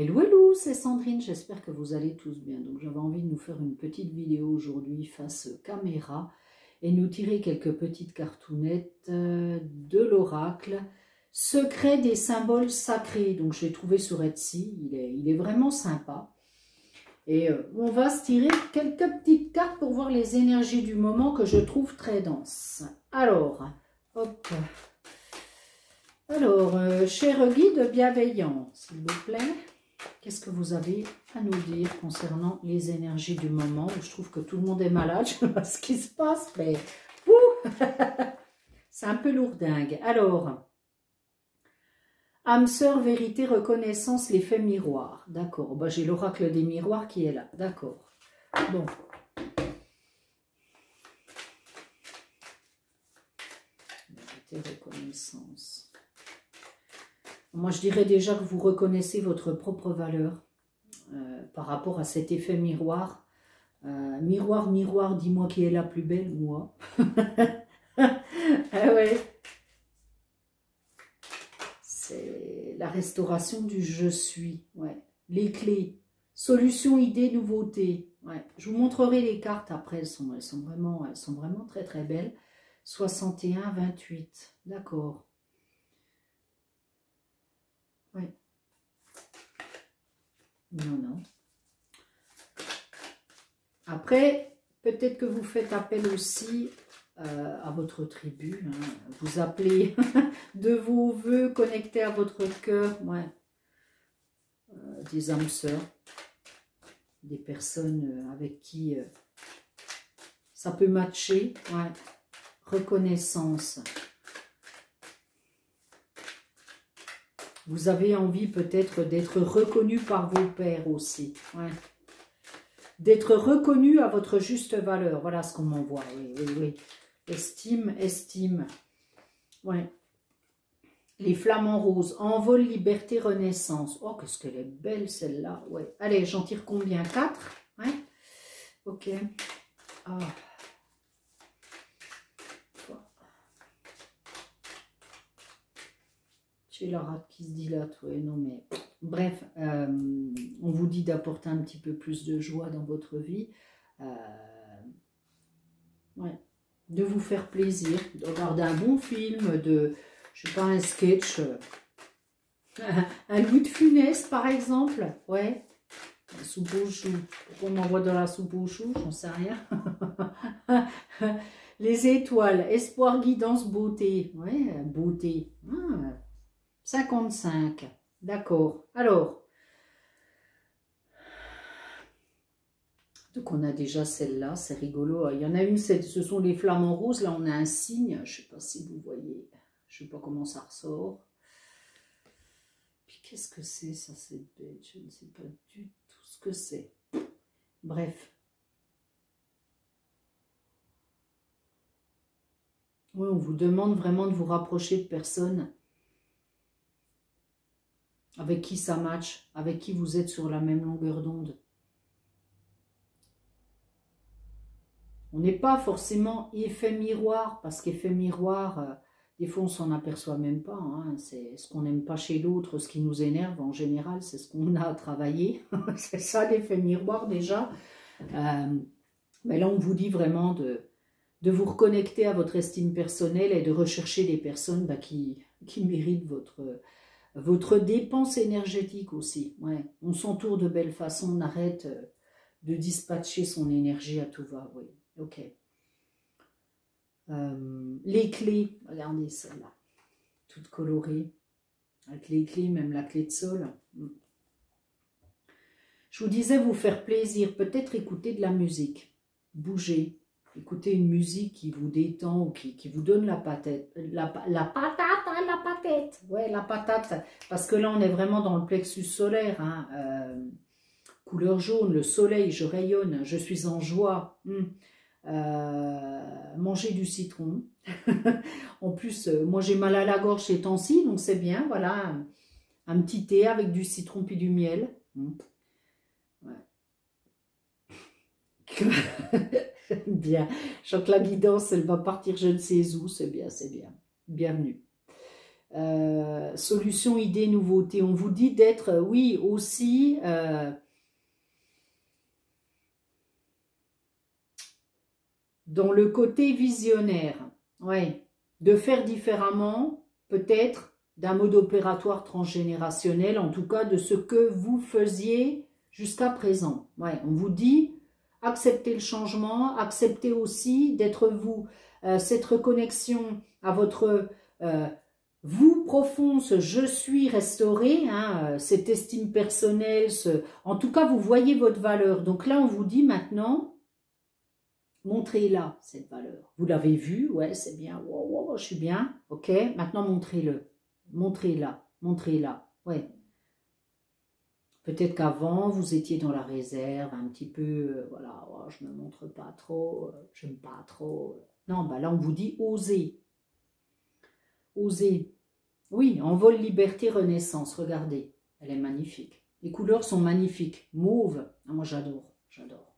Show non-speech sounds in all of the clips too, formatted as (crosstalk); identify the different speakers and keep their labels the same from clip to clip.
Speaker 1: Hello, hello, c'est Sandrine, j'espère que vous allez tous bien. Donc j'avais envie de nous faire une petite vidéo aujourd'hui face caméra et nous tirer quelques petites cartounettes euh, de l'oracle. Secret des symboles sacrés, donc je l'ai trouvé sur Etsy, il est, il est vraiment sympa. Et euh, on va se tirer quelques petites cartes pour voir les énergies du moment que je trouve très denses. Alors, hop. Alors, euh, cher guide bienveillant, s'il vous plaît, Qu'est-ce que vous avez à nous dire concernant les énergies du moment où je trouve que tout le monde est malade, (laughs) je ne sais pas ce qui se passe, mais (laughs) c'est un peu lourdingue. Alors, âme sœur, vérité, reconnaissance, l'effet miroir. D'accord, bah, j'ai l'oracle des miroirs qui est là. D'accord. Bon. Vérité, reconnaissance. Moi, je dirais déjà que vous reconnaissez votre propre valeur euh, par rapport à cet effet miroir. Euh, miroir, miroir, dis-moi qui est la plus belle, moi. (laughs) ah ouais. C'est la restauration du je suis. Ouais. Les clés. Solution, idée, nouveauté. Ouais. Je vous montrerai les cartes après. Elles sont, elles sont, vraiment, elles sont vraiment très très belles. 61, 28. D'accord. Non, non. Après, peut-être que vous faites appel aussi euh, à votre tribu. Hein. Vous appelez (laughs) de vos voeux connectés à votre cœur. Euh, des âmes sœurs. Des personnes euh, avec qui ça peut matcher. Reconnaissance. Vous avez envie peut-être d'être reconnu par vos pères aussi. D'être reconnu à votre juste valeur. Voilà ce qu'on m'envoie. Oui, oui, oui. Estime, estime. Ouais. Les flamants roses. Envol, liberté, renaissance. Oh, qu'est-ce qu'elle est belle celle-là. Ouais. Allez, j'en tire combien? Quatre? Ouais. Ok. Ah. La rate qui se dilate, oui, non mais... Bref, euh, on vous dit d'apporter un petit peu plus de joie dans votre vie. Euh, ouais. De vous faire plaisir, de regarder un bon film, de, je sais pas, un sketch, euh, (laughs) un Louis de Funès par exemple, ouais. La soupe au chou. Pourquoi on m'envoie dans la soupe au chou J'en sais rien. (laughs) Les étoiles, espoir, guidance, beauté. Ouais, beauté. Ah, 55. D'accord. Alors, donc on a déjà celle-là, c'est rigolo. Il y en a une, ce sont les flamants roses. Là, on a un signe. Je ne sais pas si vous voyez. Je ne sais pas comment ça ressort. Puis qu'est-ce que c'est ça, cette bête? Je ne sais pas du tout ce que c'est. Bref. Oui, on vous demande vraiment de vous rapprocher de personnes avec qui ça match, avec qui vous êtes sur la même longueur d'onde? On n'est pas forcément effet miroir, parce qu'effet miroir, euh, des fois on s'en aperçoit même pas. Hein. C'est ce qu'on n'aime pas chez l'autre, ce qui nous énerve en général, c'est ce qu'on a à travailler. (laughs) c'est ça l'effet miroir déjà. Euh, mais là on vous dit vraiment de, de vous reconnecter à votre estime personnelle et de rechercher des personnes bah, qui, qui méritent votre votre dépense énergétique aussi. On s'entoure de belle façon, on arrête euh, de dispatcher son énergie à tout va. Oui, ok. Euh, les clés, regardez celle-là, toute colorée, avec les clés, même la clé de sol. Hmm. Je vous disais vous faire plaisir, peut-être écouter de la musique, bouger, écouter une musique qui vous détend ou qui, qui vous donne la patate, la, patate, hein, la patate, ouais, la patate, parce que là on est vraiment dans le plexus solaire, hein, euh, couleur jaune, le soleil, je rayonne, je suis en joie, hmm. euh, manger du citron, (laughs) en plus, euh, moi j'ai mal à la gorge ces temps-ci, donc c'est bien, voilà, un, petit thé avec du citron puis du miel, hmm. (laughs) bien. Je que la guidance, elle va partir je ne sais où. C'est bien, c'est bien. Bienvenue. euh, solution, idée, nouveauté. On vous dit d'être, oui, aussi... Euh, dans le côté visionnaire, ouais, de faire différemment, peut-être, d'un mode opératoire transgénérationnel, en tout cas de ce que vous faisiez jusqu'à présent. Ouais, on vous dit, acceptez le changement, acceptez aussi d'être vous, euh, cette reconnexion à votre euh, vous profond, ce je suis restauré, hein, euh, cette estime personnelle, en tout cas vous voyez votre valeur. Donc là on vous dit maintenant, montrez-la cette valeur. Vous l'avez vu, ouais c'est bien, wow, je suis bien, ok, maintenant montrez-le, montrez-la, montrez-la, ouais. Peut-être qu'avant, vous étiez dans la réserve, un petit peu, euh, voilà, oh, je ne me montre pas trop, euh, je n'aime pas trop. Non, bah là, on vous dit oser. Oser. Oui, envol, liberté, renaissance. Regardez, elle est magnifique. Les couleurs sont magnifiques. Mauve, ah, moi j'adore, j'adore.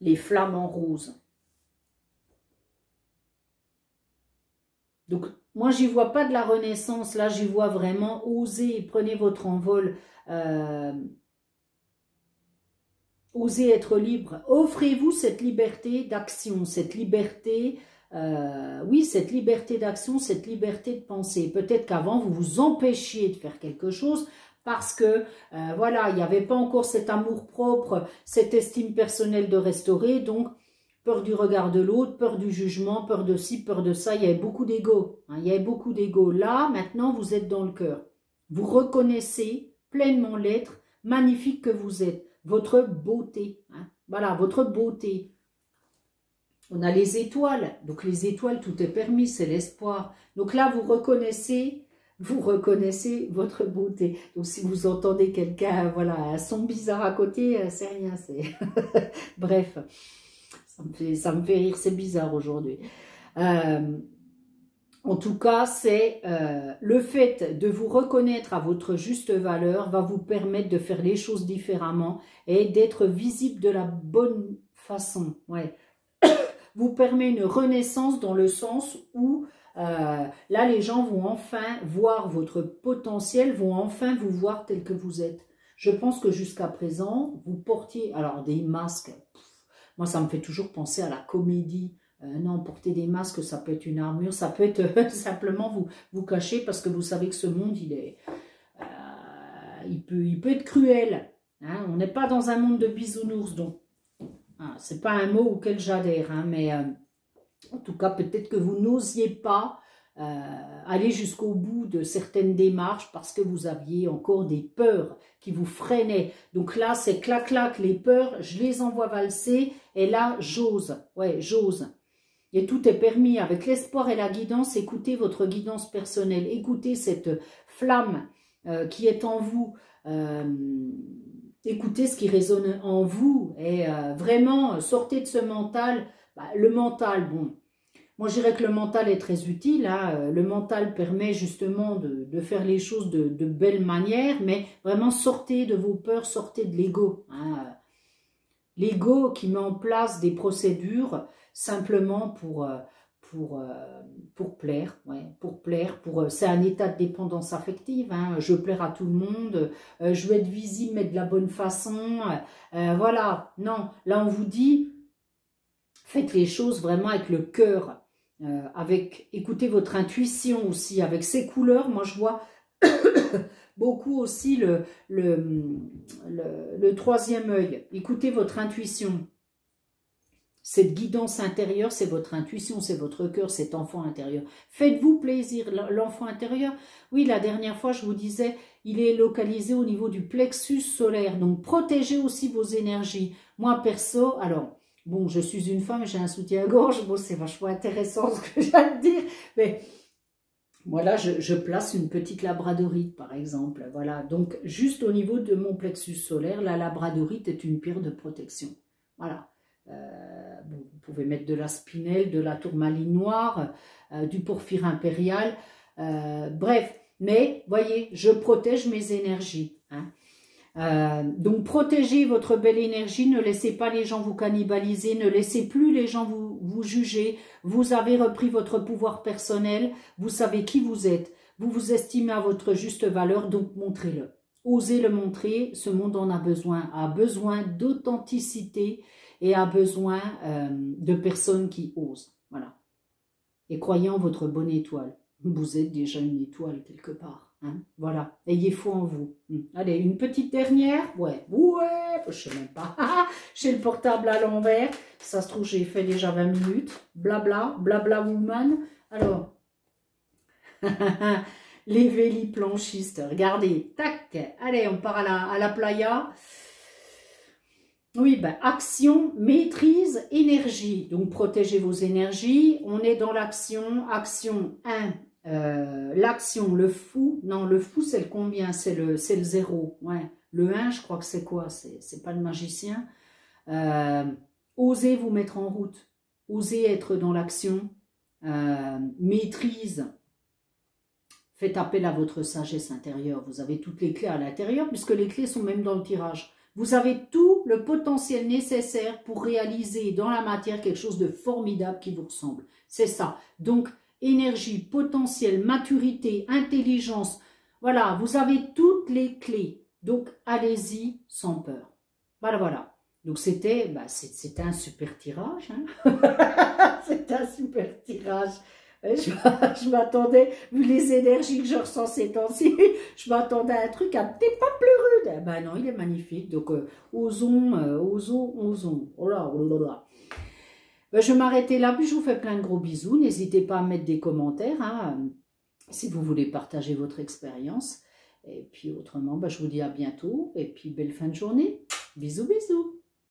Speaker 1: Les flammes en rose. Donc, moi, j'y vois pas de la renaissance. Là, j'y vois vraiment oser. Prenez votre envol. Euh, osez être libre. Offrez-vous cette liberté d'action, cette liberté, euh, oui, cette liberté d'action, cette liberté de penser. Peut-être qu'avant, vous vous empêchiez de faire quelque chose parce que, euh, voilà, il n'y avait pas encore cet amour propre, cette estime personnelle de restaurer. Donc, peur du regard de l'autre, peur du jugement, peur de ci, peur de ça. Il y avait beaucoup d'ego. Hein, il y avait beaucoup d'ego. Là, maintenant, vous êtes dans le cœur. Vous reconnaissez pleinement l'être magnifique que vous êtes. Votre beauté. Hein. Voilà, votre beauté. On a les étoiles. Donc les étoiles, tout est permis, c'est l'espoir. Donc là, vous reconnaissez vous reconnaissez votre beauté. Donc si vous entendez quelqu'un, voilà, un son bizarre à côté, euh, c'est rien, c'est... (laughs) Bref. Ça me fait, rire, c'est bizarre aujourd'hui. Euh, en tout cas, c'est euh, le fait de vous reconnaître à votre juste valeur va vous permettre de faire les choses différemment et d'être visible de la bonne façon. Ouais. (coughs) vous permet une renaissance dans le sens où euh, là, les gens vont enfin voir votre potentiel, vont enfin vous voir tel que vous êtes. Je pense que jusqu'à présent, vous portiez alors des masques, moi, ça me fait toujours penser à la comédie. Euh, non, porter des masques, ça peut être une armure, ça peut être (laughs) simplement vous, vous cacher parce que vous savez que ce monde, il est... Euh, il, peut, il peut être cruel. Hein. On n'est pas dans un monde de bisounours, donc hein, c'est pas un mot auquel j'adhère, hein, mais euh, en tout cas, peut-être que vous n'osiez pas euh, aller jusqu'au bout de certaines démarches parce que vous aviez encore des peurs qui vous freinaient. Donc là, c'est clac-clac, les peurs, je les envoie valser et là, j'ose. Ouais, j'ose. Et tout est permis avec l'espoir et la guidance. Écoutez votre guidance personnelle. Écoutez cette flamme euh, qui est en vous. Euh, écoutez ce qui résonne en vous. Et vraiment, sortez de ce mental. Bah, le mental, bon, moi, je dirais que le mental est très utile. Hein. Euh, le mental permet justement de, faire les choses de, de, belle manière, mais vraiment sortez de vos peurs, sortez de l'ego. Hein. L'ego qui met en place des procédures simplement pour, euh, pour, euh, pour plaire. Pour plaire. Pour, c'est un état de dépendance affective. Hein. Je plaire à tout le monde. je veux être visible, mais de la bonne façon. voilà. Non, là, on vous dit, faites les choses vraiment avec le cœur. Euh, avec écoutez votre intuition aussi, avec ces couleurs, moi je vois (coughs) beaucoup aussi le, le, le, troisième œil. Écoutez votre intuition. Cette guidance intérieure, c'est votre intuition, c'est votre cœur, cet enfant intérieur. Faites-vous plaisir, l'enfant intérieur. Oui, la dernière fois, je vous disais, il est localisé au niveau du plexus solaire. Donc, protégez aussi vos énergies. Moi, perso, alors, Bon, je suis une femme, j'ai un soutien-gorge. Bon, c'est vachement intéressant ce que j'ai à dire. Mais voilà, je, je, place une petite labradorite, par exemple. Voilà, donc juste au niveau de mon plexus solaire, la labradorite est une pierre de protection. Voilà. Euh, vous pouvez mettre de la spinelle, de la tourmaline noire, euh, du porphyre impérial. Euh, bref, mais voyez, je protège mes énergies. Hein. Euh, donc protégez votre belle énergie, ne laissez pas les gens vous cannibaliser, ne laissez plus les gens vous, juger. Vous avez repris votre pouvoir personnel, vous savez qui vous êtes, vous vous estimez à votre juste valeur, donc montrez-le. Osez le montrer, ce monde en a besoin, a besoin d'authenticité et a besoin euh, de personnes qui osent. Voilà. Et croyez votre bonne étoile. Vous êtes déjà une étoile quelque part. Hein. voilà, ayez foi en vous. Hum. Allez, une petite dernière. Ouais, ouais, je sais même pas. (laughs) j'ai le portable à l'envers. Ça se trouve, j'ai fait déjà 20 minutes. Blabla, blabla woman. Alors, (laughs) les véliplanchistes, regardez, tac, allez, on part à la, à la playa. Oui, ben, action, maîtrise, énergie. Donc, protégez vos énergies. On est dans l'action. Action 1, euh, l'action, le fou. Non, le fou, c'est le combien? C'est le, le 0. Ouais. Le 1, je crois que c'est quoi? C'est pas le magicien. Euh, osez vous mettre en route. Osez être dans l'action. Euh, maîtrise. Faites appel à votre sagesse intérieure. Vous avez toutes les clés à l'intérieur, puisque les clés sont même dans le tirage. Vous avez tout le potentiel nécessaire pour réaliser dans la matière quelque chose de formidable qui vous ressemble. C'est ça. Donc, énergie, potentiel, maturité, intelligence. Voilà, vous avez toutes les clés. Donc, allez-y sans peur. Voilà, voilà. Donc, c'était bah, un super tirage. Hein (laughs) c'est un super tirage. Je, m'attendais, vu les énergies que je ressens ces temps-ci, (laughs) je m'attendais à un truc un petit peu plus rude. Ben non, il est magnifique. Donc, euh, osons, euh, osons, osons. Oh là, oh là, là. Ben, je vais m'arrêter là, puis je vous fais plein de gros bisous. N'hésitez pas à mettre des commentaires hein, si vous voulez partager votre expérience. Et puis autrement, ben, je vous dis à bientôt. Et puis belle fin de journée. Bisous, bisous.